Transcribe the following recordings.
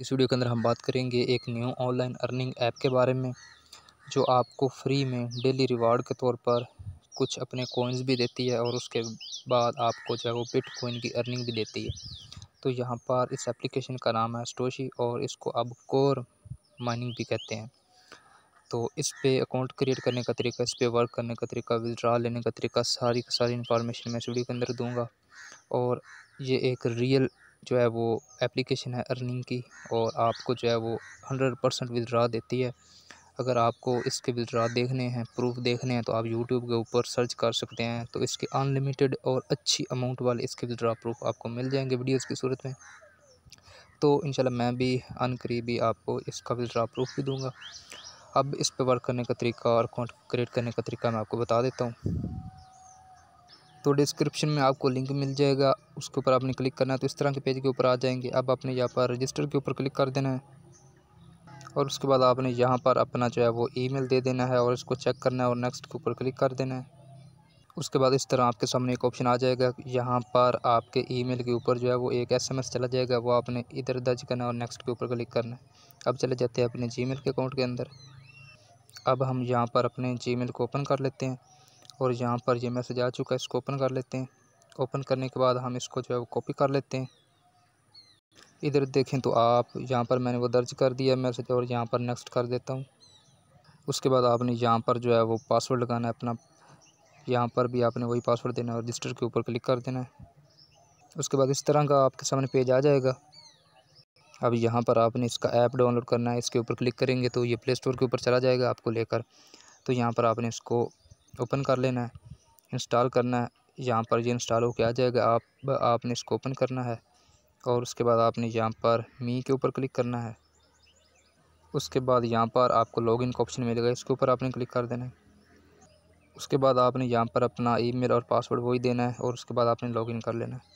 इस वीडियो के अंदर हम बात करेंगे एक न्यू ऑनलाइन अर्निंग ऐप के बारे में, जो आपको फ्री में डेली रिवार्ड के तौर पर कुछ अपने कोइंस भी देती है और उसके बाद आपको जो है वो बिट कोइन की अर्निंग भी देती है। तो यहाँ पर इस एप्लीकेशन का नाम है स्टोशी और इसको अब कोर माइनिंग भी कहते हैं। तो इस पर अकाउंट क्रिएट करने का तरीका, इस पर वर्क करने का तरीका विदड्रा लेने का तरीका, सारी सारी इन्फॉर्मेशन मैं इस वीडियो के अंदर दूँगा। और ये एक रियल जो है वो एप्लीकेशन है अर्निंग की और आपको जो है वो हंड्रेड परसेंट विदड्रा देती है। अगर आपको इसके विदड्रा देखने हैं प्रूफ देखने हैं तो आप यूट्यूब के ऊपर सर्च कर सकते हैं। तो इसके अनलिमिटेड और अच्छी अमाउंट वाले इसके विदड्रा प्रूफ आपको मिल जाएँगे वीडियोस की सूरत में। तो इंशाल्लाह मैं भी अन करीबी आपको इसका विदड्रा प्रूफ भी दूँगा। अब इस पर वर्क करने का तरीका और अकाउंट क्रिएट करने का तरीका मैं आपको बता देता हूँ। तो डिस्क्रिप्शन में आपको लिंक मिल जाएगा। उसके ऊपर आपने क्लिक करना है तो इस तरह के पेज के ऊपर आ जाएँगे। अब आपने यहाँ पर रजिस्टर के ऊपर क्लिक कर देना है। और उसके बाद आपने यहाँ पर अपना जो है वो ईमेल दे देना है और इसको चेक करना है और नेक्स्ट के ऊपर क्लिक कर देना है। उसके बाद इस तरह आपके सामने एक ऑप्शन आ जाएगा। यहाँ पर आपके ईमेल के ऊपर जो है वो एक एसएमएस चला जाएगा। वो आपने इधर दर्ज करना है और नेक्स्ट के ऊपर क्लिक करना है। अब चले जाते हैं अपने जीमेल के अकाउंट के अंदर। अब हम यहाँ पर अपने जीमेल को ओपन कर लेते हैं। और यहाँ पर ये मैसेज आ चुका है, इसको ओपन कर लेते हैं। ओपन करने के बाद हम इसको जो है वो कॉपी कर लेते हैं। इधर देखें तो आप, यहाँ पर मैंने वो दर्ज कर दिया मैसेज और यहाँ पर नेक्स्ट कर देता हूँ। उसके बाद आपने यहाँ पर जो है वो पासवर्ड लगाना है अपना। यहाँ पर भी आपने वही पासवर्ड देना है और रजिस्टर के ऊपर क्लिक कर देना है। उसके बाद इस तरह का आपके सामने पेज आ जाएगा। अब यहाँ पर आपने इसका ऐप डाउनलोड करना है, इसके ऊपर क्लिक करेंगे तो ये प्ले स्टोर के ऊपर चला जाएगा आपको लेकर। तो यहाँ पर आपने इसको ओपन कर लेना है, इंस्टॉल करना है। यहाँ पर ये इंस्टॉल होकर आ जाएगा। आप, आपने इसको ओपन करना है और उसके बाद आपने यहाँ पर मी के ऊपर क्लिक करना है। उसके बाद यहाँ पर आपको लॉगिन का ऑप्शन मिलेगा। इसके ऊपर आपने क्लिक कर देना है। उसके बाद आपने यहाँ पर अपना ईमेल और पासवर्ड वही देना है और उसके बाद आपने लॉगिन कर लेना है।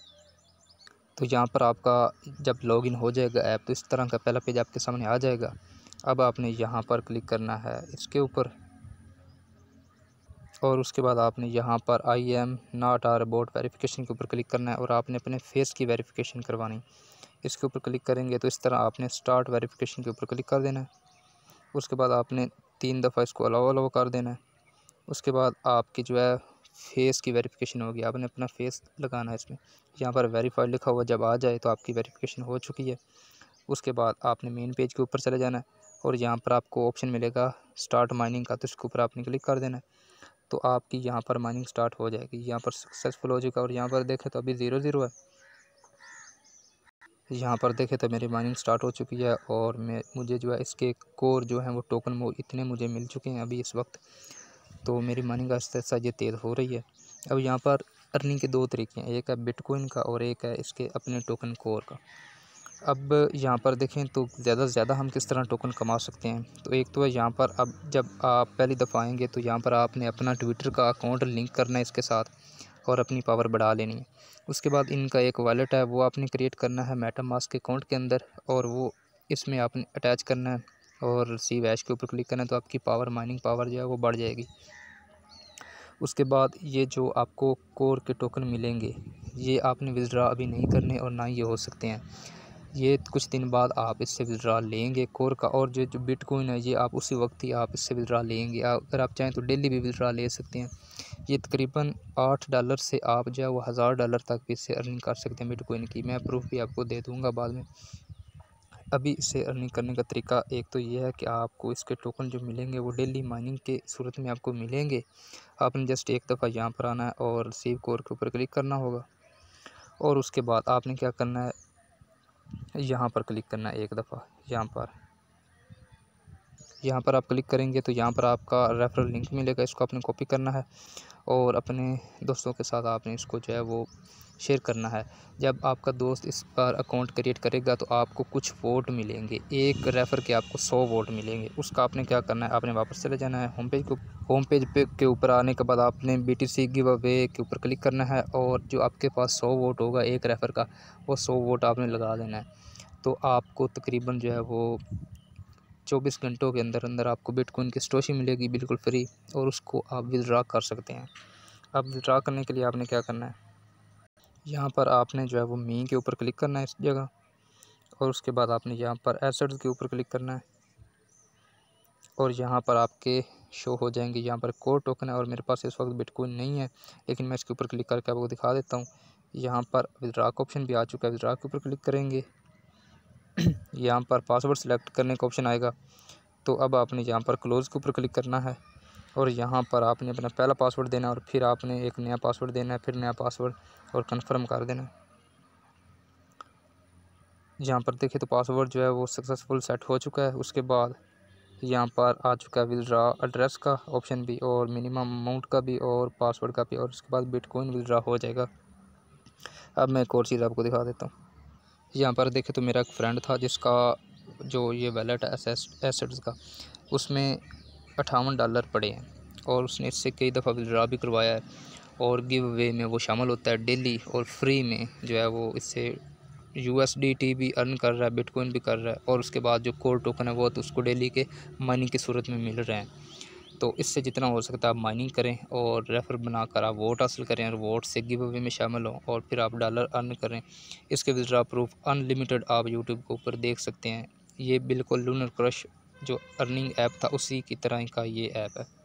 तो यहाँ पर आपका जब लॉगिन हो जाएगा ऐप तो इस तरह का पहला पेज आपके सामने आ जाएगा। अब आपने यहाँ पर क्लिक करना है इसके ऊपर। और उसके बाद आपने यहाँ पर I am not a robot verification के ऊपर क्लिक करना है और आपने अपने फेस की वेरीफिकेशन करवानी। इसके ऊपर क्लिक करेंगे तो इस तरह आपने स्टार्ट वेरीफिकेशन के ऊपर क्लिक कर देना है। उसके बाद आपने तीन दफ़ा इसको अलाव अलाव कर देना है। उसके बाद आपकी जो है फेस की वेरिफिकेशन होगी। आपने अपना फेस लगाना है इसमें। यहाँ पर वेरीफाइड लिखा हुआ जब आ जाए तो आपकी वेरिफिकेशन हो चुकी है। उसके बाद आपने मेन पेज के ऊपर चले जाना है और यहाँ पर आपको ऑप्शन मिलेगा स्टार्ट माइनिंग का तो इसके ऊपर आपने क्लिक कर देना है। तो आपकी यहाँ पर माइनिंग स्टार्ट हो जाएगी। यहाँ पर सक्सेसफुल हो चुका और यहाँ पर देखें तो अभी ज़ीरो ज़ीरो है। यहाँ पर देखें तो मेरी माइनिंग स्टार्ट हो चुकी है और मैं, मुझे जो है इसके कोर जो है वो टोकन वो इतने मुझे मिल चुके हैं अभी इस वक्त। तो मेरी माइनिंग आस्ते आस्ता ये तेज़ हो रही है। अब यहाँ पर अर्निंग के दो तरीके हैं। एक है बिटकॉइन का और एक है इसके अपने टोकन कोर का। अब यहाँ पर देखें तो ज़्यादा से ज़्यादा हम किस तरह टोकन कमा सकते हैं? तो एक तो है यहाँ पर अब जब आप पहली दफ़ा आएँगे तो यहाँ पर आपने अपना ट्विटर का अकाउंट लिंक करना है इसके साथ और अपनी पावर बढ़ा लेनी है। उसके बाद इनका एक वॉलेट है, वो आपने क्रिएट करना है मेटा मास्क के अकाउंट के अंदर और वो इसमें आपने अटैच करना है और सी वैश के ऊपर क्लिक करना है तो आपकी पावर माइनिंग पावर जो है वो बढ़ जाएगी। उसके बाद ये जो आपको कोर के टोकन मिलेंगे, ये आपने विज़ड्रा अभी नहीं करने और ना ये हो सकते हैं। ये कुछ दिन बाद आप इससे विड्रा लेंगे कोर का, और जो जो बिटकॉइन है ये आप उसी वक्त ही आप इससे विड्रा लेंगे। अगर आप चाहें तो डेली भी विड्रा ले सकते हैं। ये तकरीबन आठ डॉलर से आप जो है वो हज़ार डॉलर तक भी इससे अर्निंग कर सकते हैं बिटकॉइन की। मैं प्रूफ भी आपको दे दूँगा बाद में। अभी इससे अर्निंग करने का तरीका एक तो ये है कि आपको इसके टोकन जो मिलेंगे वो डेली माइनिंग के सूरत में आपको मिलेंगे। आपने जस्ट एक दफ़ा यहाँ पर आना है और रिसीव कोर के ऊपर क्लिक करना होगा। और उसके बाद आपने क्या करना है? यहाँ पर क्लिक करना एक दफ़ा, यहाँ पर। यहाँ पर आप क्लिक करेंगे तो यहाँ पर आपका रेफरल लिंक मिलेगा, इसको आपने कॉपी करना है और अपने दोस्तों के साथ आपने इसको जो है वो शेयर करना है। जब आपका दोस्त इस पर अकाउंट क्रिएट करेगा तो आपको कुछ वोट मिलेंगे। एक रेफ़र के आपको सौ वोट मिलेंगे। उसका आपने क्या करना है? आपने वापस चले जाना है। होम पेज को होम पेज पे, के ऊपर आने के बाद आपने B T C give away के ऊपर क्लिक करना है और जो आपके पास सौ वोट होगा एक रेफ़र का, वो सौ वोट आपने लगा देना है। तो आपको तकरीबन जो है वो चौबीस घंटों के अंदर अंदर आपको बिटकॉइन की स्टोशी मिलेगी बिल्कुल फ्री और उसको आप विदड्रा कर सकते हैं। अब विदड्रा करने के लिए आपने क्या करना है? यहाँ पर आपने जो है वो मी के ऊपर क्लिक करना है इस जगह, और उसके बाद आपने यहाँ पर एसेट्स के ऊपर क्लिक करना है। और यहाँ पर आपके शो हो जाएँगे यहाँ पर कोड टोकन है, और मेरे पास इस वक्त बिटकॉइन नहीं है, लेकिन मैं इसके ऊपर क्लिक करके आपको दिखा देता हूँ। यहाँ पर विद्रा का ऑप्शन भी आ चुका है विद्रा के ऊपर क्लिक करेंगे। यहाँ पर पासवर्ड सेलेक्ट करने का ऑप्शन आएगा। तो अब आपने यहाँ पर क्लोज़ के ऊपर क्लिक करना है। और यहाँ पर आपने अपना पहला पासवर्ड देना है और फिर आपने एक नया पासवर्ड देना है, फिर नया पासवर्ड और कन्फर्म कर देना है। यहाँ पर देखें तो पासवर्ड जो है वो सक्सेसफुल सेट हो चुका है। उसके बाद यहाँ पर आ चुका है विदड्रा एड्रेस का ऑप्शन भी और मिनिमम अमाउंट का भी और पासवर्ड का भी और उसके बाद बिटकॉइन विदड्रा हो जाएगा। अब मैं एक और चीज़ आपको दिखा देता हूँ। यहाँ पर देखें तो मेरा एक फ्रेंड था जिसका जो ये वैलेट एसेट्स का, उसमें अठावन डॉलर पड़े हैं और उसने इससे कई दफ़ा विदड्रा भी करवाया है और गिव वे में वो शामिल होता है डेली और फ्री में जो है वो इससे यू एस डी टी भी अर्न कर रहा है, बिटकॉइन भी कर रहा है और उसके बाद जो कोर टोकन है वो तो उसको डेली के माइनिंग की सूरत में मिल रहे हैं। तो इससे जितना हो सकता है आप माइनिंग करें और रेफर बनाकर आप वोट हासिल करें और वोट से गिव अवे में शामिल हों और फिर आप डॉलर अर्न करें। इसके विड्रा प्रूफ अनलिमिटेड आप यूट्यूब के ऊपर देख सकते हैं। ये बिल्कुल लूनर क्रश जो अर्निंग ऐप था उसी की तरह का ये ऐप है।